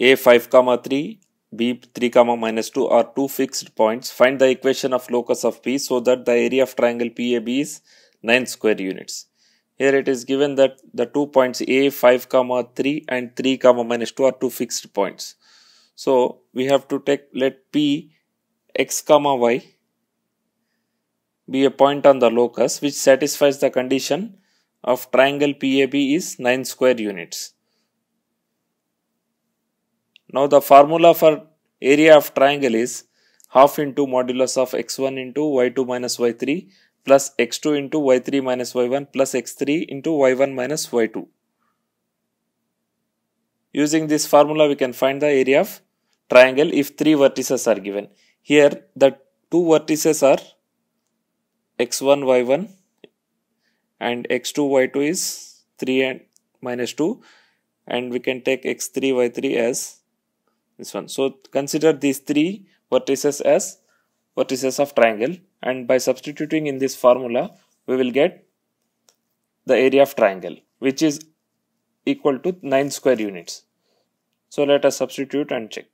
a 5 comma 3 b 3 comma minus 2 are two fixed points. Find the equation of locus of p so that the area of triangle pab is 9 square units. Here it is given that the two points a 5 comma 3 and 3 comma minus 2 are two fixed points. So we have to take let p x comma y be a point on the locus which satisfies the condition of triangle PAB is 9 square units. Now the formula for area of triangle is half into modulus of x1 into y2 minus y3 plus x2 into y3 minus y1 plus x3 into y1 minus y2. Using this formula we can find the area of triangle if three vertices are given. Here the two vertices are x1 y1 and x2 y2 is 3 and minus 2 and we can take x3 y3 as this one. So consider these three vertices as vertices of triangle and by substituting in this formula we will get the area of triangle which is equal to 9 square units. So let us substitute and check.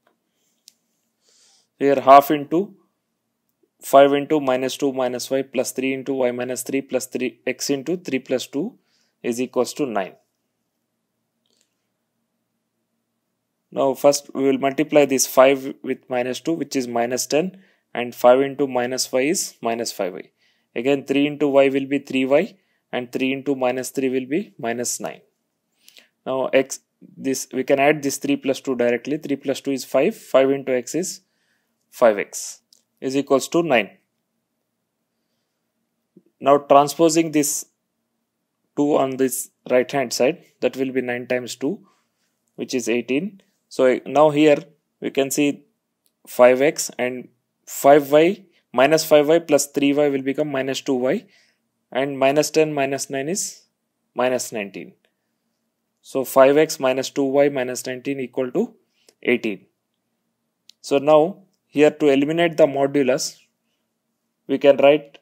Here half into 5 into minus 2 minus y plus 3 into y minus 3 plus 3 x into 3 plus 2 is equals to 9. Now first we will multiply this 5 with minus 2 which is minus 10 and 5 into minus y is minus 5y. Again 3 into y will be 3y and 3 into minus 3 will be minus 9. Now x this we can add this 3 plus 2 directly 3 plus 2 is 5 5 into x is 5x is equals to 9. Now transposing this 2 on this right hand side that will be 9 times 2 which is 18. So now here we can see 5x and 5y minus 5y plus 3y will become minus 2y and minus 10 minus 9 is minus 19. So 5x minus 2y minus 19 equal to 18. So now here to eliminate the modulus, we can write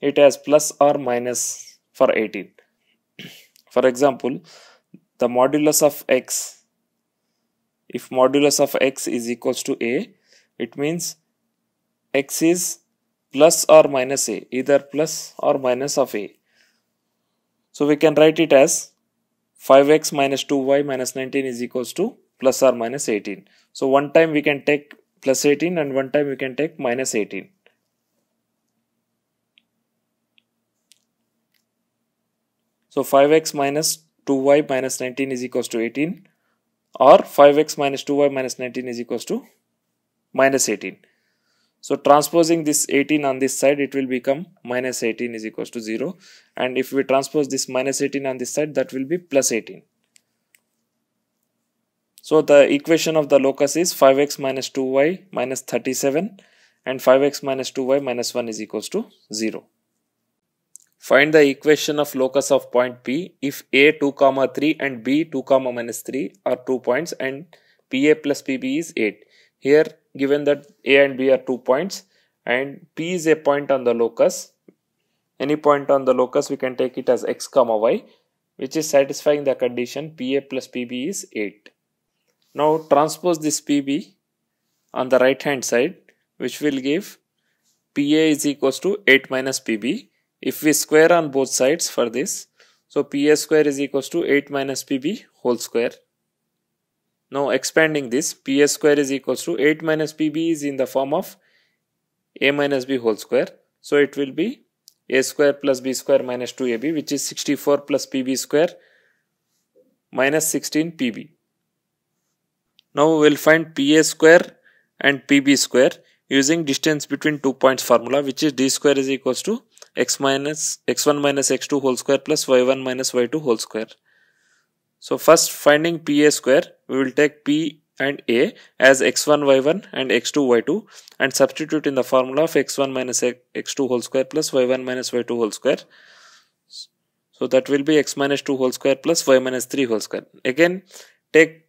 it as plus or minus for 18. For example, the modulus of x, if modulus of x is equals to a, it means x is plus or minus a, either plus or minus of a. So we can write it as 5x minus 2y minus 19 is equals to plus or minus 18. So one time we can take plus 18 and one time we can take minus 18. So 5x minus 2y minus 19 is equals to 18 or 5x minus 2y minus 19 is equals to minus 18. So transposing this 18 on this side it will become minus 18 is equals to 0 and if we transpose this minus 18 on this side that will be plus 18. So the equation of the locus is 5x minus 2y minus 37 and 5x minus 2y minus 1 is equals to 0. Find the equation of locus of point P if a 2 comma 3 and b 2 comma minus 3 are 2 points and PA plus PB is 8. Here given that a and b are 2 points and P is a point on the locus. Any point on the locus we can take it as x comma y which is satisfying the condition PA plus PB is 8. Now transpose this PB on the right hand side which will give PA is equals to 8 minus PB. If we square on both sides for this, so PA square is equals to 8 minus PB whole square. Now expanding this, PA square is equals to 8 minus PB is in the form of A minus B whole square. So it will be A square plus B square minus 2AB which is 64 plus PB square minus 16 PB. Now we will find PA square and PB square using distance between two points formula which is d square is equals to x minus x1 minus x2 whole square plus y1 minus y2 whole square. So first finding PA square we will take P and A as x1 y1 and x2 y2 and substitute in the formula of x1 minus x2 whole square plus y1 minus y2 whole square. So that will be x minus 2 whole square plus y minus 3 whole square. Again take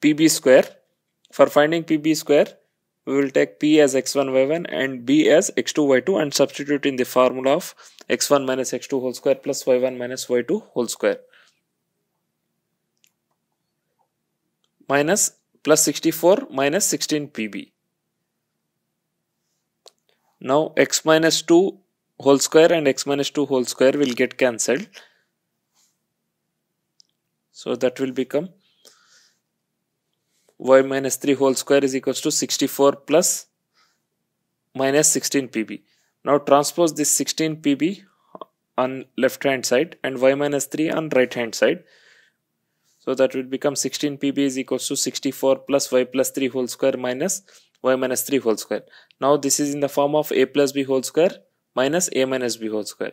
pb square. For finding pb square, we will take p as x1 y1 and b as x2 y2 and substitute in the formula of x1 minus x2 whole square plus y1 minus y2 whole square minus plus 64 minus 16 pb. Now x minus 2 whole square and x minus 2 whole square will get cancelled. So that will become y minus 3 whole square is equals to 64 plus minus 16 pb. Now transpose this 16 pb on left hand side and y minus 3 on right hand side. So that will become 16 pb is equals to 64 plus y plus 3 whole square minus y minus 3 whole square. Now this is in the form of a plus b whole square minus a minus b whole square.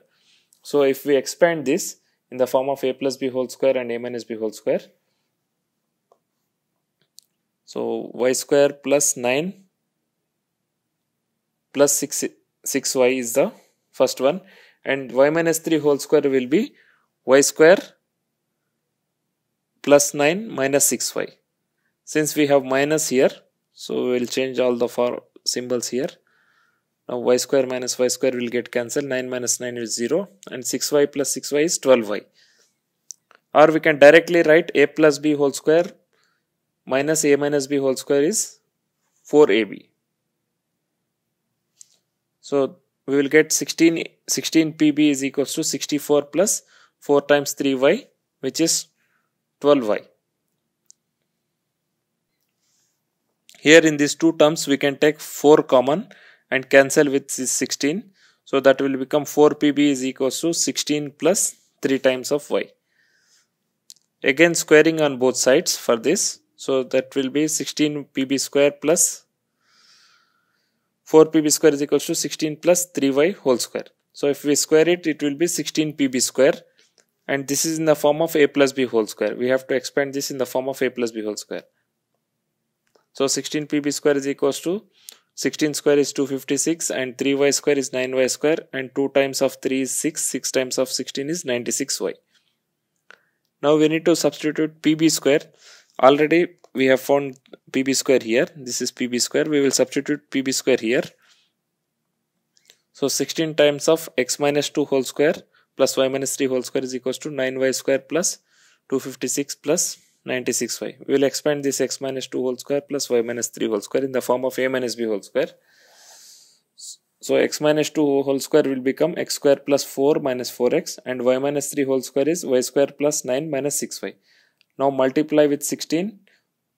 So if we expand this in the form of a plus b whole square and a minus b whole square. So y square plus 9 plus 6, 6y is the first one. And y minus 3 whole square will be y square plus 9 minus 6y. Since we have minus here so we will change all the four symbols here. Now y square minus y square will get cancelled. 9 minus 9 is 0 and 6y plus 6y is 12y or we can directly write a plus b whole square minus a minus b whole square is 4ab so we will get 16 16 pb is equals to 64 plus 4 times 3y which is 12y Here in these two terms we can take 4 common and cancel with 16. So that will become 4pb is equals to 16 plus 3 times of y. Again squaring on both sides for this. So that will be 16 pb square plus 4 pb square is equals to 16 plus 3y whole square. So if we square it, it will be 16 pb square and this is in the form of a plus b whole square. We have to expand this in the form of a plus b whole square. So 16 pb square is equals to 16 square is 256 and 3y square is 9y square and 2 times of 3 is 6, 6 times of 16 is 96y. Now we need to substitute pb square. Already we have found pb square here. This is pb square. We will substitute pb square here. So 16 times of x minus 2 whole square plus y minus 3 whole square is equals to 9y square plus 256 plus 96y. We will expand this x minus 2 whole square plus y minus 3 whole square in the form of a minus b whole square. So x minus 2 whole square will become x square plus 4 minus 4x and y minus 3 whole square is y square plus 9 minus 6y. Now multiply with 16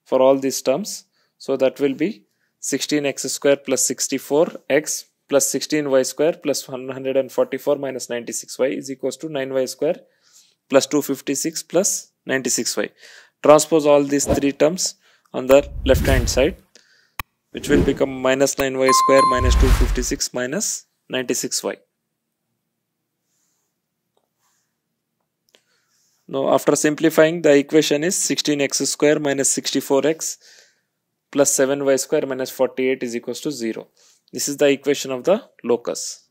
for all these terms. So that will be 16x square plus 64x plus 16y square plus 144 minus 96y is equals to 9y square plus 256 plus 96y transpose all these three terms on the left hand side which will become minus 9y square minus 256 minus 96y. Now after simplifying the equation is 16x square minus 64x plus 7y square minus 48 is equals to 0. This is the equation of the locus.